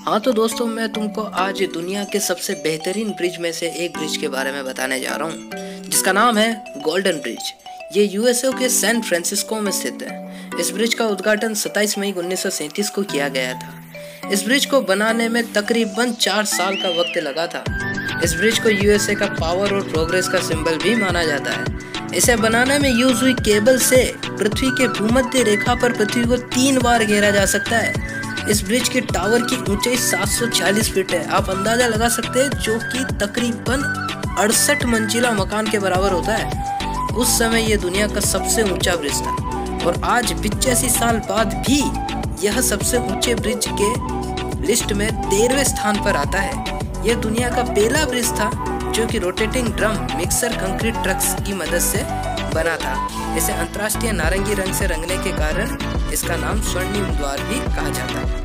हाँ तो दोस्तों, मैं तुमको आज दुनिया के सबसे बेहतरीन ब्रिज में से एक ब्रिज के बारे में बताने जा रहा हूँ, जिसका नाम है गोल्डन ब्रिज। ये यूएसए के सैन फ्रांसिस्को में स्थित है। इस ब्रिज का उद्घाटन 27 मई उन्नीस को किया गया था। इस ब्रिज को बनाने में तकरीबन चार साल का वक्त लगा था। इस ब्रिज को यूएसए का पावर और प्रोग्रेस का सिंबल भी माना जाता है। इसे बनाने में यूज़ हुई केबल से पृथ्वी के भूमध्य रेखा पर पृथ्वी को तीन बार घेरा जा सकता है। इस ब्रिज के टावर की ऊंचाई 740 फीट है। आप अंदाज़ा लगा सकते हैं जो कि तकरीबन अड़सठ मंजिला मकान के बराबर होता है। उस समय यह दुनिया का सबसे ऊँचा ब्रिज था। और आज पिचासी साल बाद भी यह सबसे ऊँचे ब्रिज के लिस्ट में तेरहवें स्थान पर आता है। यह दुनिया का पहला ब्रिज था जो कि rotating drum mixer concrete trucks की मदद से बना था। इसे अंतर्राष्ट्रीय नारंगी रंग से रंगने के कारण इसका नाम स्वर्णिम द्वार भी कहा जाता है।